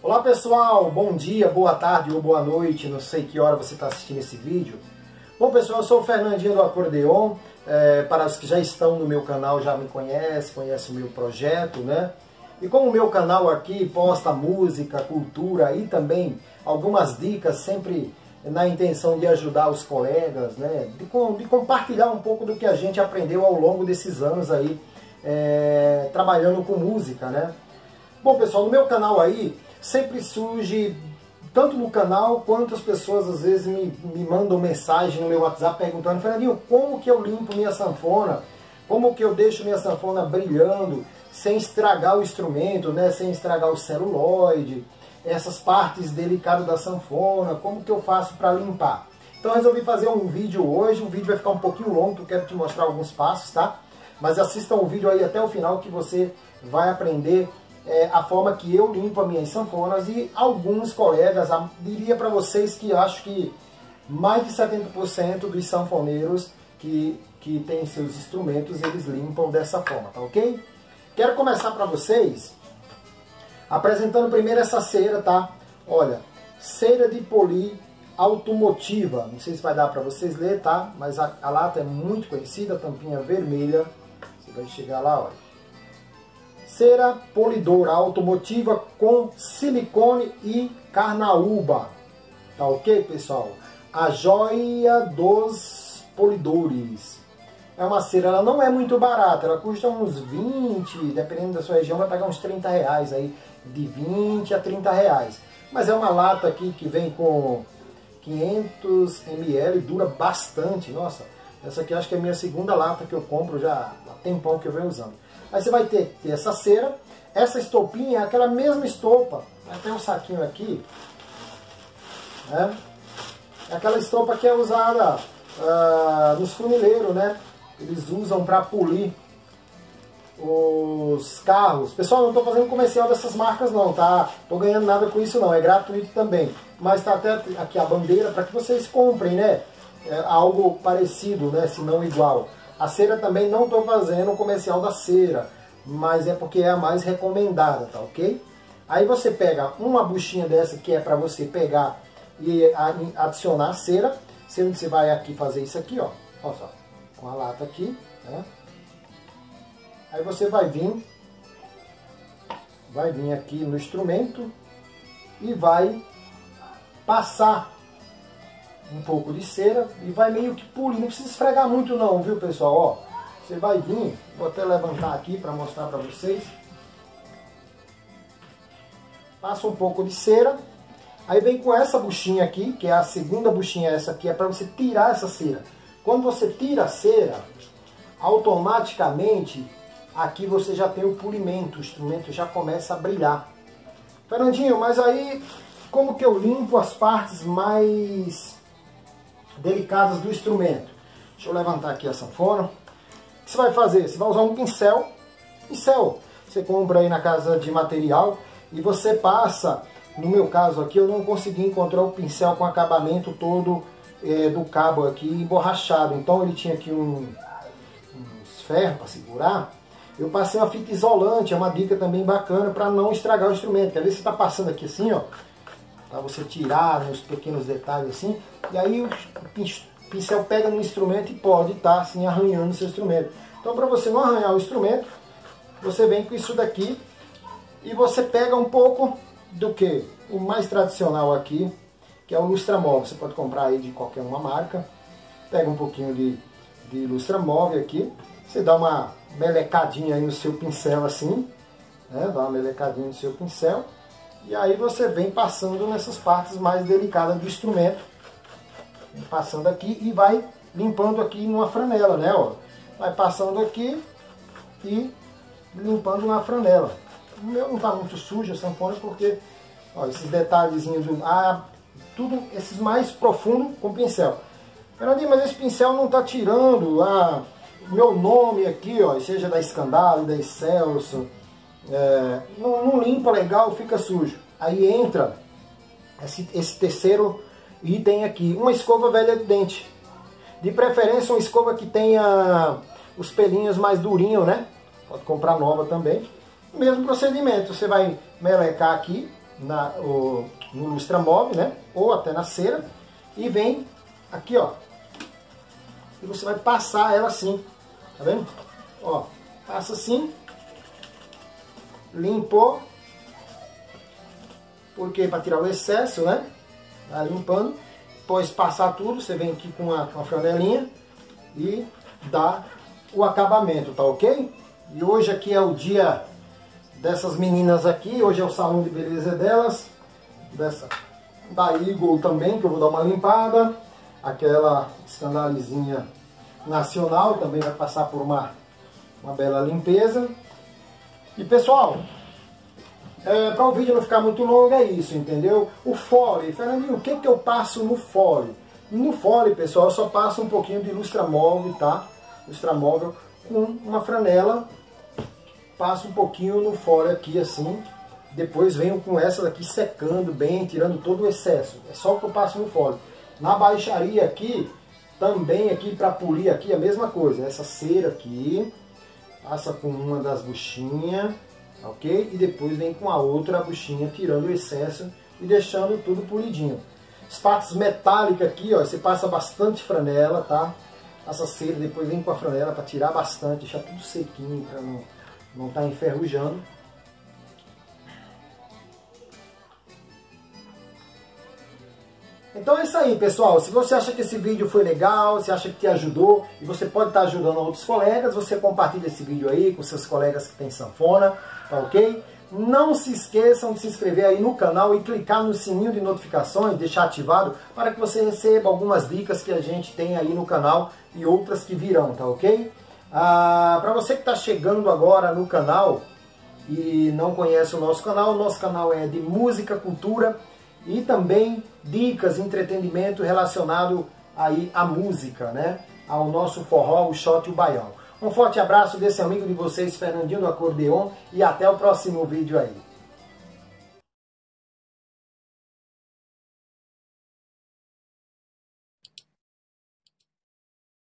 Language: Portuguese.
Olá pessoal, bom dia, boa tarde ou boa noite, não sei que hora você está assistindo esse vídeo. Bom pessoal, eu sou o Fernandinho do Acordeon, é, para os que já estão no meu canal já me conhecem, conhecem o meu projeto, né? E como o meu canal aqui posta música, cultura e também algumas dicas sempre na intenção de ajudar os colegas, né? De, de compartilhar um pouco do que a gente aprendeu ao longo desses anos aí é, trabalhando com música, né? Bom pessoal, no meu canal aí sempre surge tanto no canal quanto as pessoas às vezes me, me mandam mensagem no meu WhatsApp perguntando, Fernandinho, como que eu limpo minha sanfona? Como que eu deixo minha sanfona brilhando sem estragar o instrumento, né? sem estragar o celuloide, essas partes delicadas da sanfona, como que eu faço para limpar? Então resolvi fazer um vídeo hoje, o vídeo vai ficar um pouquinho longo, porque eu quero te mostrar alguns passos, tá? Mas assistam o vídeo aí até o final que você vai aprender é, a forma que eu limpo as minhas sanfonas e alguns colegas, diria para vocês que acho que mais de 70% dos sanfoneiros que, que têm seus instrumentos, eles limpam dessa forma, tá ok? Quero começar para vocês apresentando primeiro essa cera, tá? Olha, cera de polir automotiva, não sei se vai dar para vocês ler, tá? Mas a, a lata é muito conhecida, tampinha vermelha, você vai chegar lá, olha cera polidora automotiva com silicone e carnaúba. Tá ok, pessoal? A joia dos polidores. É uma cera, ela não é muito barata, ela custa uns 20, dependendo da sua região, vai pagar uns 30 reais aí, de 20 a 30 reais. Mas é uma lata aqui que vem com 500 ml, dura bastante, nossa. Essa aqui acho que é a minha segunda lata que eu compro já há tempão que eu venho usando. Aí você vai ter, ter essa cera, essa estopinha é aquela mesma estopa, tem um saquinho aqui, né? É aquela estopa que é usada uh, nos funileiros, né? Eles usam para polir os carros. Pessoal, não estou fazendo comercial dessas marcas não, tá? Tô ganhando nada com isso não, é gratuito também. Mas tá até aqui a bandeira para que vocês comprem, né? É algo parecido, né? Se não igual. A cera também não estou fazendo o comercial da cera, mas é porque é a mais recomendada, tá ok? Aí você pega uma buchinha dessa que é para você pegar e adicionar cera. Sendo que você vai aqui fazer isso aqui, ó. Olha só, com a lata aqui, né? Aí você vai vir, vai vir aqui no instrumento e vai passar um pouco de cera e vai meio que polir. Não precisa esfregar muito não, viu pessoal? Ó, você vai vir, vou até levantar aqui para mostrar para vocês. Passa um pouco de cera. Aí vem com essa buchinha aqui, que é a segunda buchinha, essa aqui é para você tirar essa cera. Quando você tira a cera, automaticamente aqui você já tem o polimento, o instrumento já começa a brilhar. Fernandinho, mas aí como que eu limpo as partes mais delicadas do instrumento. Deixa eu levantar aqui a sanfona. O que você vai fazer? Você vai usar um pincel. Pincel. Você compra aí na casa de material e você passa, no meu caso aqui, eu não consegui encontrar o pincel com acabamento todo é, do cabo aqui emborrachado. Então ele tinha aqui um, uns ferros para segurar. Eu passei uma fita isolante, é uma dica também bacana para não estragar o instrumento. Quer ver se está passando aqui assim, ó para você tirar os pequenos detalhes assim, e aí o pincel pega no instrumento e pode estar tá, assim arranhando o seu instrumento. Então para você não arranhar o instrumento, você vem com isso daqui e você pega um pouco do que? O mais tradicional aqui, que é o lustramóvel. Você pode comprar aí de qualquer uma marca. Pega um pouquinho de, de lustramóvel aqui. Você dá uma melecadinha aí no seu pincel assim. Né? Dá uma melecadinha no seu pincel. E aí você vem passando nessas partes mais delicadas do instrumento. Passando aqui e vai limpando aqui numa franela, né? Ó. Vai passando aqui e limpando na franela. O meu não está muito sujo a sanfona porque ó, esses detalhezinhos, ah, tudo esses mais profundos com pincel. Fernandinho, mas esse pincel não está tirando ah, o meu nome aqui, ó, seja da Escandalo, da Excelso, é, não, não, limpa legal, fica sujo. Aí entra esse, esse terceiro item aqui, uma escova velha de dente. De preferência uma escova que tenha os pelinhos mais durinhos, né? Pode comprar nova também. Mesmo procedimento, você vai melecar aqui, na, o, no lustramóvel, né? Ou até na cera. E vem aqui, ó. E você vai passar ela assim, tá vendo? Ó, passa assim. Limpou. Porque para tirar o excesso, né? Vai limpando. Depois passar tudo, você vem aqui com a, com a franelinha e dá o acabamento, tá ok? E hoje aqui é o dia dessas meninas aqui, hoje é o salão de beleza delas, dessa da Eagle também, que eu vou dar uma limpada, aquela escandalizinha nacional também vai passar por uma, uma bela limpeza. E pessoal, é, para o vídeo não ficar muito longo é isso, entendeu? O fole, Fernandinho, o que, que eu passo no fole? No fole, pessoal, eu só passo um pouquinho de lustramóvel, tá? Lustramóvel com uma franela passo um pouquinho no fora aqui assim, depois venho com essa daqui secando bem, tirando todo o excesso. É só o que eu passo no fora. Na baixaria aqui, também aqui para polir aqui a mesma coisa. Essa cera aqui, passa com uma das buchinhas, ok? E depois vem com a outra buchinha, tirando o excesso e deixando tudo polidinho. As partes metálicas aqui, ó, você passa bastante franela, tá? Essa cera, depois vem com a franela para tirar bastante, deixar tudo sequinho para não não está enferrujando. Então é isso aí, pessoal. Se você acha que esse vídeo foi legal, se acha que te ajudou e você pode estar ajudando outros colegas, você compartilha esse vídeo aí com seus colegas que têm sanfona, tá ok? Não se esqueçam de se inscrever aí no canal e clicar no sininho de notificações, deixar ativado, para que você receba algumas dicas que a gente tem aí no canal e outras que virão, tá ok? Ah, Para você que está chegando agora no canal e não conhece o nosso canal, nosso canal é de música, cultura e também dicas, entretenimento relacionado aí à música, né? Ao nosso forró, o shot e o baião. Um forte abraço desse amigo de vocês, Fernandinho do Acordeon, e até o próximo vídeo aí.